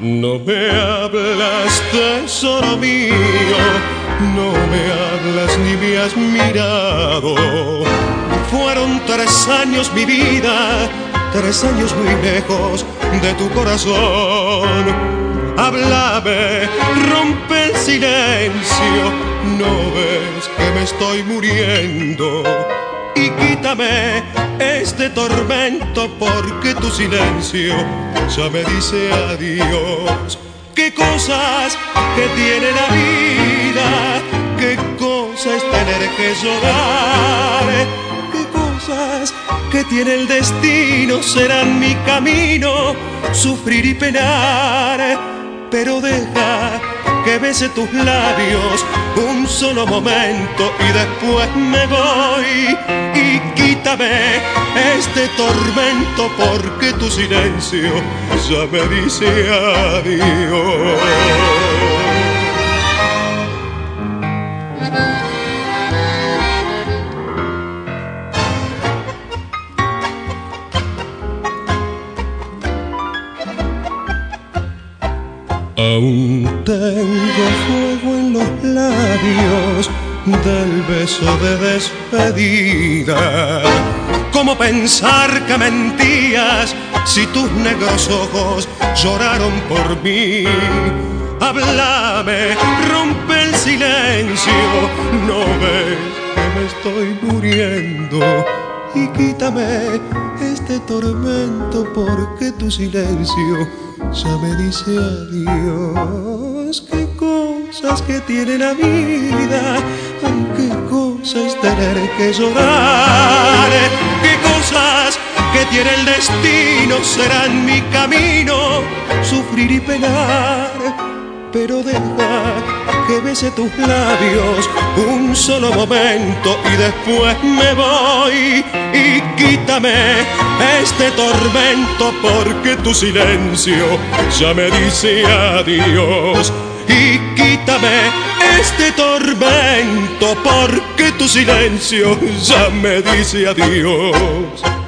No me hablas, tesoro mío, no me hablas ni me has mirado. Fueron tres años mi vida, tres años muy lejos de tu corazón. Háblame, rompe el silencio, no ves que me estoy muriendo. Y quítame este tormento porque tu silencio ya me dice adiós. Qué cosas que tiene la vida, qué cosas tener que llorar, qué cosas que tiene el destino serán mi camino, sufrir y penar, pero deja que bese tus labios un solo momento y después me voy y este tormento porque tu silencio ya me dice adiós. Aún tengo fuego en los labios del beso de despedida. ¿Cómo pensar que mentías si tus negros ojos lloraron por mí? Háblame, rompe el silencio, no ves que me estoy muriendo y quítame este tormento porque tu silencio ya me dice adiós. Cosas que tiene la vida, qué cosas tener que llorar, qué cosas que tiene el destino serán mi camino, sufrir y penar, pero deja que bese tus labios un solo momento y después me voy. Y quítame este tormento porque tu silencio ya me dice adiós y quítame este tormento porque tu silencio ya me dice adiós.